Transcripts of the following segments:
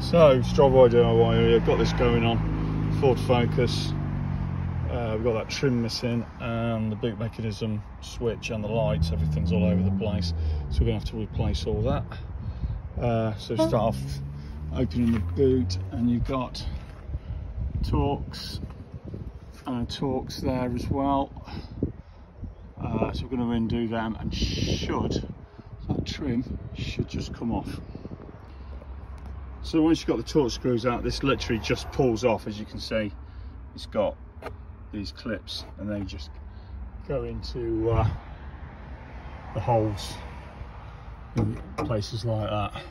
So, Driveway DIY, we've got this going on. Ford Focus. Uh, we've got that trim missing and the boot mechanism switch and the lights, everything's all over the place. So we're going to have to replace all that. Uh, so start off opening the boot and you've got Torx and Torx there as well. Uh, so we're going to undo them and should, that trim should just come off. So once you've got the Torx screws out, this literally just pulls off as you can see. It's got these clips and they just go into uh, the holes in places like that.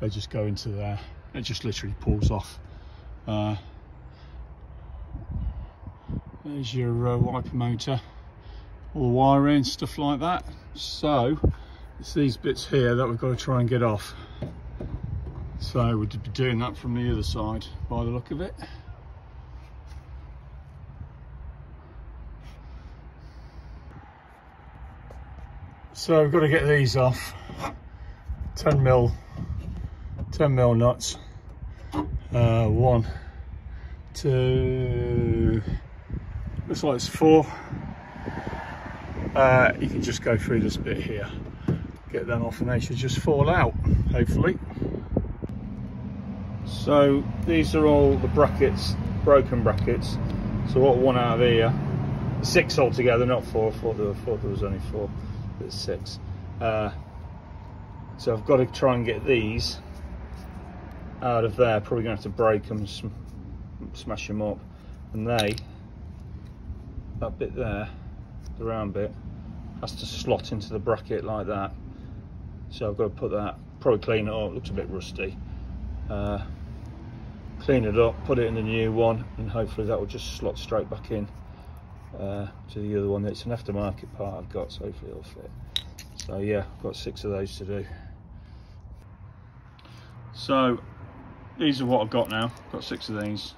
They just go into there. It just literally pulls off. Uh, there's your uh, wiper motor, all the wiring, stuff like that. So it's these bits here that we've got to try and get off. So we'll be doing that from the other side by the look of it. So we've got to get these off. 10 mil, 10 mil nuts. Uh, one, two, looks like it's four. Uh, you can just go through this bit here, get them off and they should just fall out, hopefully. So these are all the brackets, broken brackets. So what one out of here, six altogether, not four, four there, four, there was only four, but six. Uh, so I've got to try and get these out of there, probably gonna have to break them, sm smash them up. And they, that bit there, the round bit, has to slot into the bracket like that. So I've got to put that, probably clean it up, looks a bit rusty. Uh, clean it up, put it in the new one, and hopefully that will just slot straight back in uh, to the other one. It's an aftermarket part I've got, so hopefully it'll fit. So yeah, I've got six of those to do. So these are what I've got now. I've got six of these,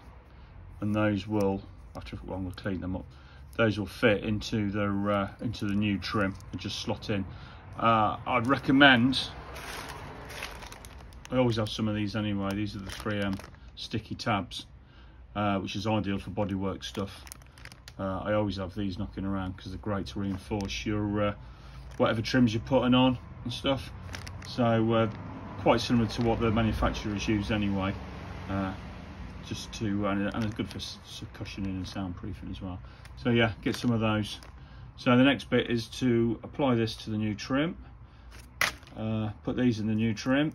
and those will, after I'm going clean them up. Those will fit into the uh, into the new trim and just slot in. Uh, I'd recommend. I always have some of these anyway. These are the 3M sticky tabs, uh, which is ideal for bodywork stuff. Uh, I always have these knocking around because they're great to reinforce your uh, whatever trims you're putting on and stuff. So uh, quite similar to what the manufacturers use anyway. Uh, just to and, and it's good for cushioning and soundproofing as well. So yeah, get some of those. So the next bit is to apply this to the new trim. Uh, put these in the new trim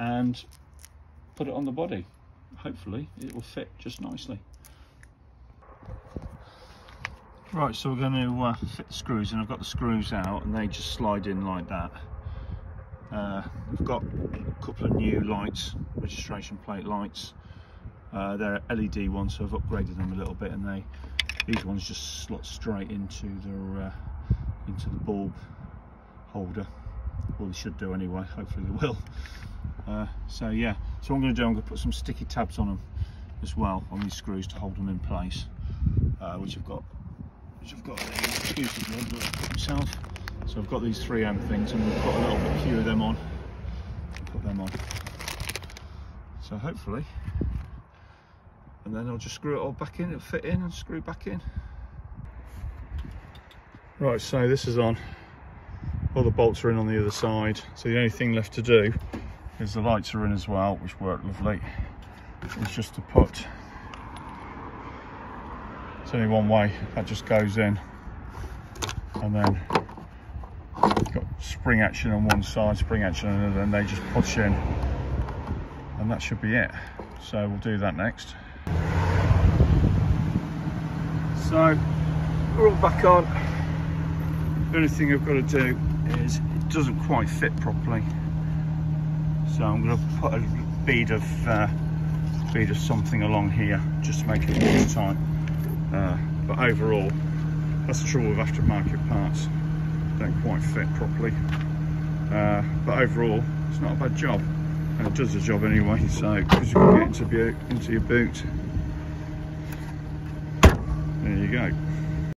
and put it on the body hopefully it will fit just nicely. Right, so we're going to uh, fit the screws and I've got the screws out and they just slide in like that. Uh, we've got a couple of new lights, registration plate lights. Uh, they're LED ones, so I've upgraded them a little bit, and they these ones just slot straight into the uh, into the bulb holder. Well, they should do anyway. Hopefully they will. Uh, so yeah, so what I'm going to do, I'm going to put some sticky tabs on them as well on these screws to hold them in place, uh, which I've got, which I've got. Excuse me, myself. So I've got these 3M things, and we've got a little few of them on. Put them on. So hopefully, and then I'll just screw it all back in. It'll fit in and screw back in. Right, so this is on. All the bolts are in on the other side. So the only thing left to do is the lights are in as well, which work lovely. It's just to put, it's only one way, that just goes in. And then got spring action on one side, spring action on another, and they just push in. And that should be it. So we'll do that next. So we're all back on. The only thing I've got to do is it doesn't quite fit properly. So I'm going to put a bead of uh, bead of something along here just to make it more tight. Uh, but overall, that's the trouble with aftermarket parts. Don't quite fit properly. Uh, but overall, it's not a bad job. And it does the job anyway, so because you can get into, into your boot. There you go.